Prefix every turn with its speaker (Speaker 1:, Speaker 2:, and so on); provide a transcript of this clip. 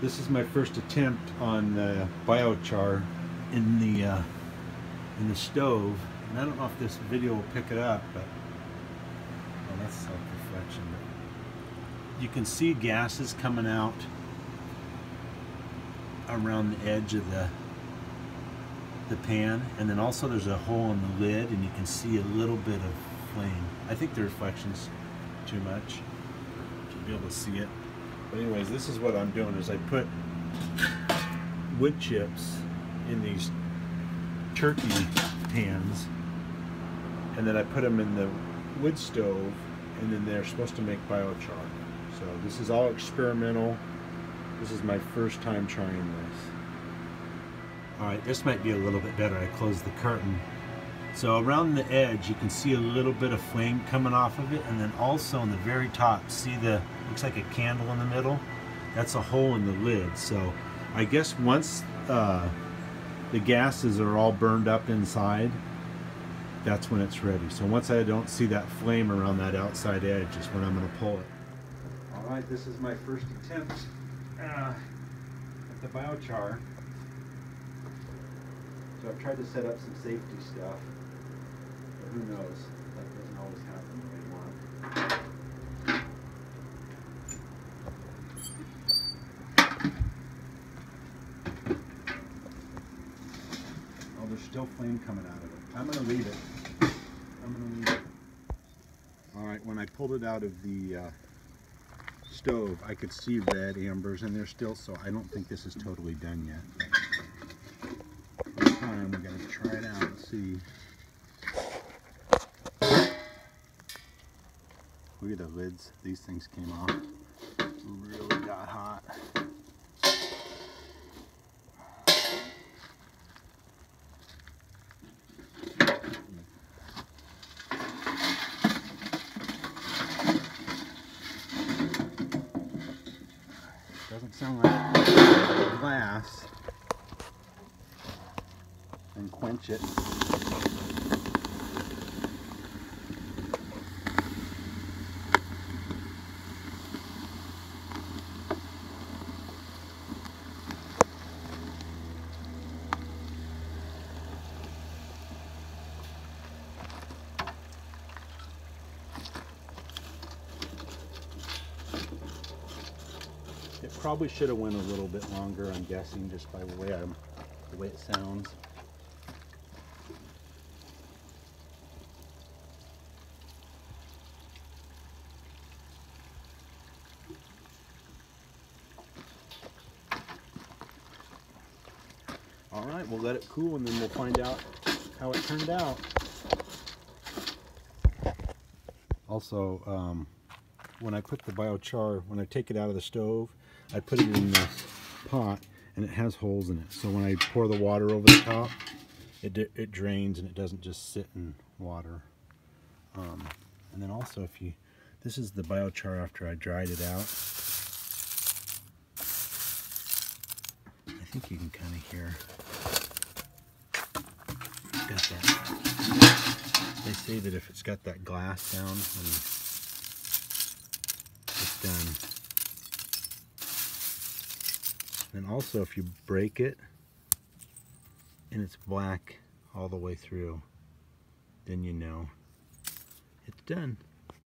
Speaker 1: This is my first attempt on the biochar in the uh, in the stove, and I don't know if this video will pick it up, but well, that's self-reflection. You can see gases coming out around the edge of the the pan, and then also there's a hole in the lid, and you can see a little bit of flame. I think the reflection's too much to be able to see it. But anyways, this is what I'm doing is I put wood chips in these turkey pans and then I put them in the wood stove and then they're supposed to make biochar. So this is all experimental. This is my first time trying this. Alright, this might be a little bit better. I closed the curtain. So around the edge you can see a little bit of flame coming off of it and then also on the very top see the looks like a candle in the middle? That's a hole in the lid. So I guess once uh, the gases are all burned up inside that's when it's ready. So once I don't see that flame around that outside edge is when I'm going to pull it. Alright this is my first attempt uh, at the biochar. So I've tried to set up some safety stuff who knows that doesn't always happen the way you want Oh, there's still flame coming out of it. I'm going to leave it. I'm going to leave it. All right, when I pulled it out of the uh, stove, I could see red ambers in there still, so I don't think this is totally done yet. This time, we're going to try it out and see. Look at the lids. These things came off. Really got hot. Doesn't sound like glass. And quench it. It probably should have went a little bit longer, I'm guessing, just by the way I'm, the way it sounds. All right, we'll let it cool and then we'll find out how it turned out. Also, um, when I put the biochar, when I take it out of the stove, I put it in the pot and it has holes in it. So when I pour the water over the top, it, it drains and it doesn't just sit in water. Um, and then also if you, this is the biochar after I dried it out. I think you can kind of hear. Got that. They say that if it's got that glass sound when it's done. And also if you break it and it's black all the way through, then you know it's done.